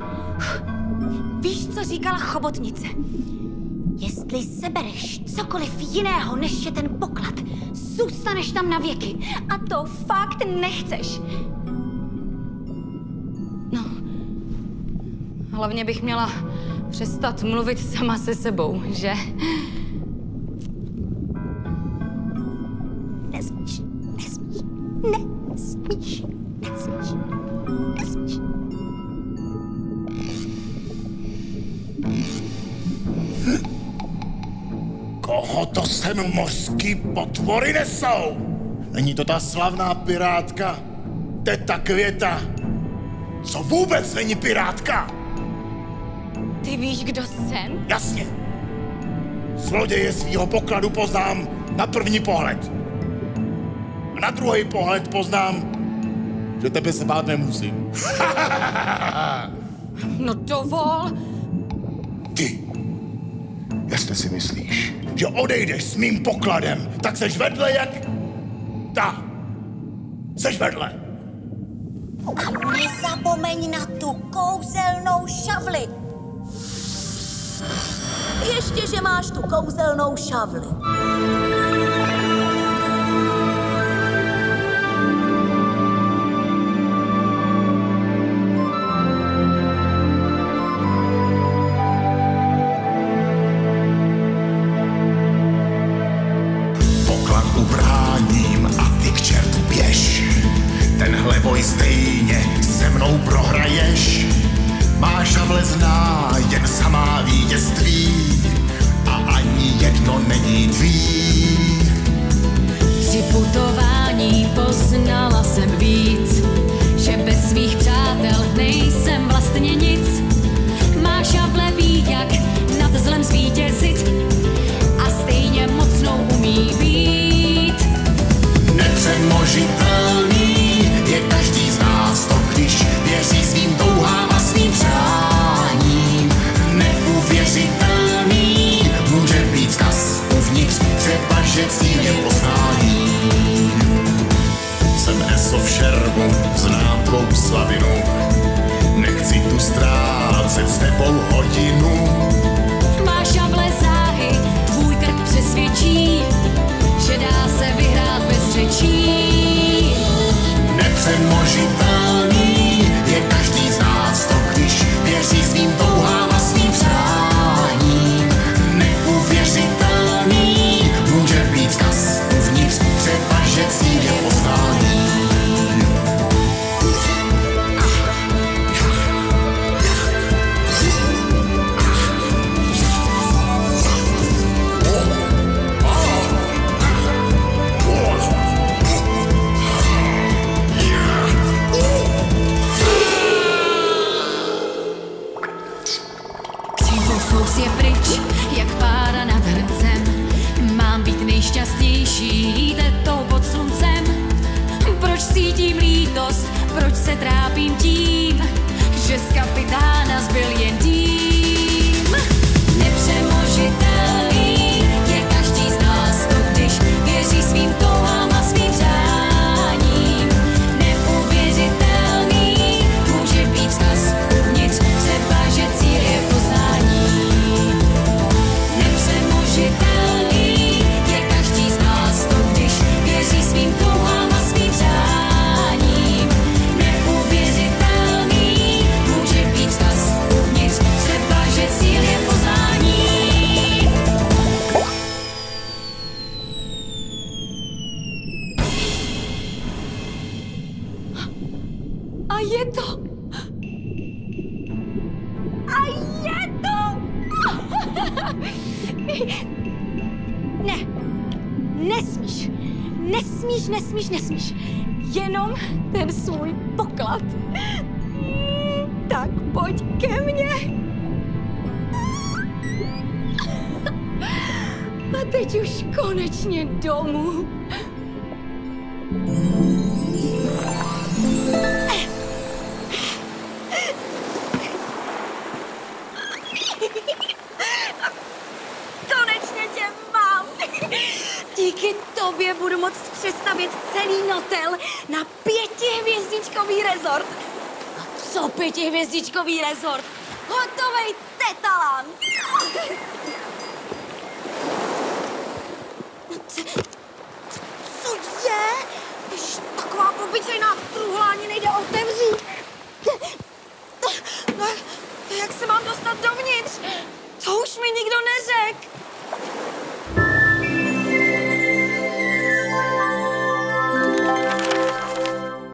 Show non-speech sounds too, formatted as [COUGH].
[SIGHS] Víš, co říkala chobotnice? Jestli sebereš cokoliv jiného, než je ten poklad, zůstaneš tam na věky. A to fakt nechceš. No, hlavně bych měla přestat mluvit sama se sebou, že? Nesmíš, nesmíš, nesmíš, nesmíš, nesmíš. Koho to sem mořský potvory nesou? Není to ta slavná pirátka? Teta Květa? Co vůbec není pirátka? Ty víš, kdo jsem? Jasně. Zloděje svýho pokladu poznám na první pohled. A na druhý pohled poznám, že tebe se bát nemusím. No dovol. Ty, jestli si myslíš, že odejdeš s mým pokladem, tak seš vedle jak... Ta. Seš vedle. A nezapomeň na tu kouzelnou šavli. Ještě, že máš tu kouzelnou šavli. Tenhle boj stejně se mnou prohraješ. Má šavle zná jen samá vítězství a ani jedno není tvý. Tvou slavinu, nechci tu ztrácet s tebou hodinu. Nejšťastnější tetou pod sluncem. Proč cítím lítost, proč se trápím tím, A je to... A je to... [LAUGHS] Ne, nesmíš. Nesmíš, nesmíš, nesmíš. Jenom ten svůj poklad. Tak pojď ke mně. A teď už konečně domů. Budu moct přestavět celý notel na pětihvězdičkový rezort. A co pětihvězdičkový rezort? Hotovej tetalan! Co- je? Ježiš, taková obyčejná truhla ani nejde otevřít. No, jak se mám dostat dovnitř? To už mi nikdo neřekl.